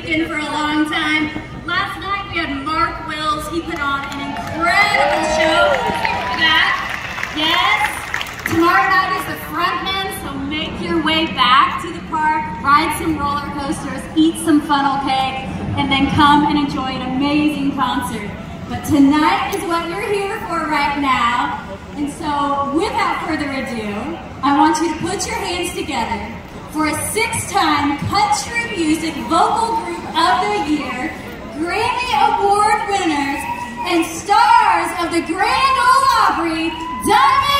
For a long time. Last night we had Mark Wills. He put on an incredible show. That, yes. Tomorrow night is the frontman, so make your way back to the park, ride some roller coasters, eat some funnel cake, and then come and enjoy an amazing concert. But tonight is what you're here for right now. And so without further ado, I want you to put your hands together for a six-time country music vocal group of the year, Grammy Award winners, and stars of the Grand Ole Opry, Diamond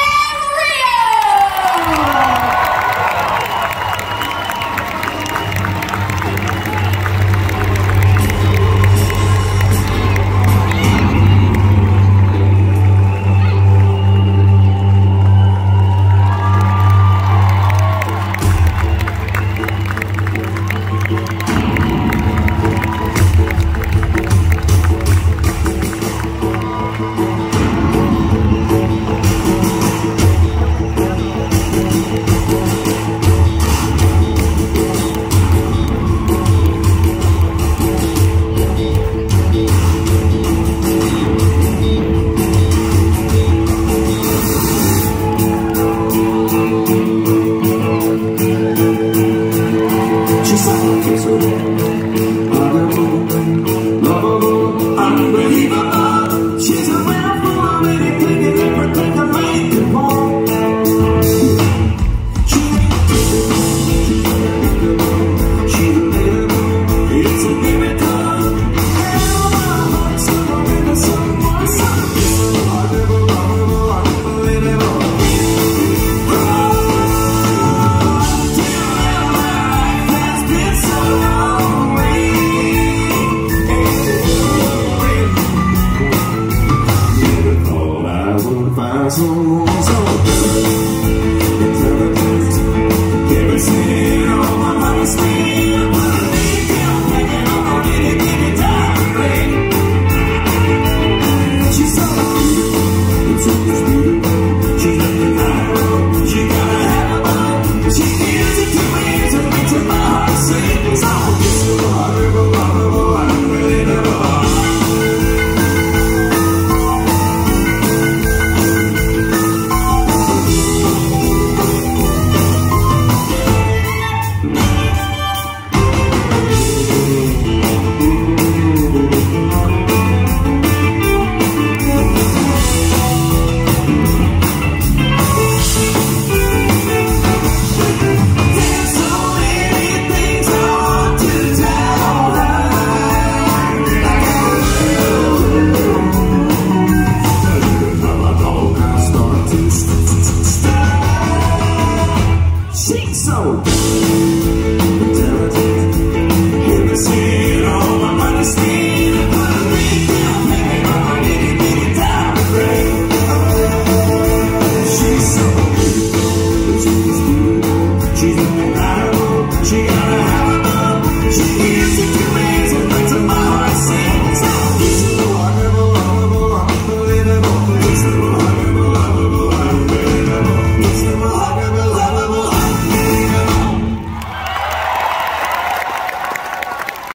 azul.